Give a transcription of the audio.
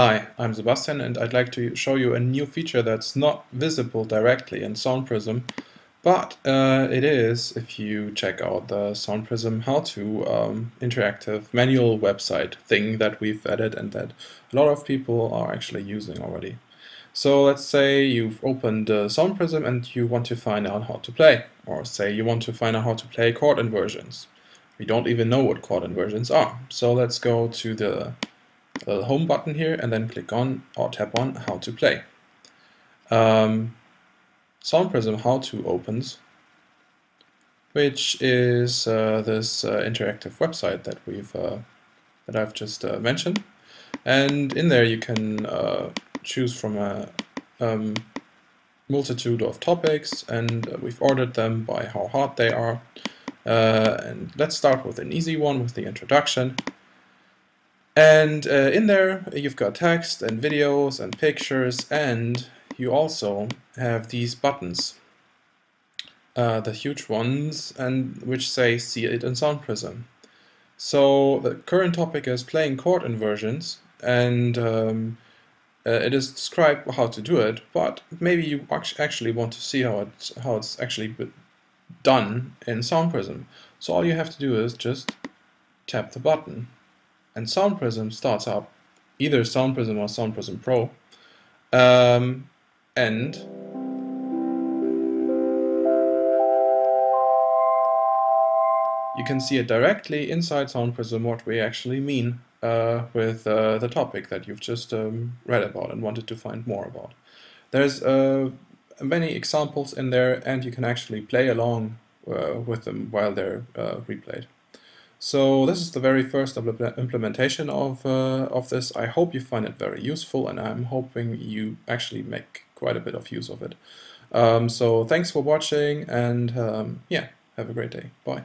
Hi, I'm Sebastian and I'd like to show you a new feature that's not visible directly in SoundPrism, but uh, it is if you check out the SoundPrism how-to um, interactive manual website thing that we've added and that a lot of people are actually using already. So let's say you've opened uh, SoundPrism and you want to find out how to play, or say you want to find out how to play chord inversions. We don't even know what chord inversions are. So let's go to the the home button here and then click on or tap on how to play. Um, SoundPrism how to opens, which is uh, this uh, interactive website that we've uh, that I've just uh, mentioned, and in there you can uh, choose from a um, multitude of topics, and we've ordered them by how hard they are. Uh, and let's start with an easy one with the introduction. And uh, in there, you've got text and videos and pictures, and you also have these buttons, uh, the huge ones, and which say see it in SoundPrism. So the current topic is playing chord inversions, and um, uh, it is described how to do it, but maybe you actually want to see how it's, how it's actually done in SoundPrism. So all you have to do is just tap the button and SoundPrism starts up either SoundPrism or SoundPrism Pro um, and you can see it directly inside SoundPrism what we actually mean uh, with uh, the topic that you've just um, read about and wanted to find more about. There's uh, many examples in there and you can actually play along uh, with them while they're uh, replayed. So this is the very first implementation of, uh, of this. I hope you find it very useful and I'm hoping you actually make quite a bit of use of it. Um, so thanks for watching and um, yeah, have a great day. Bye.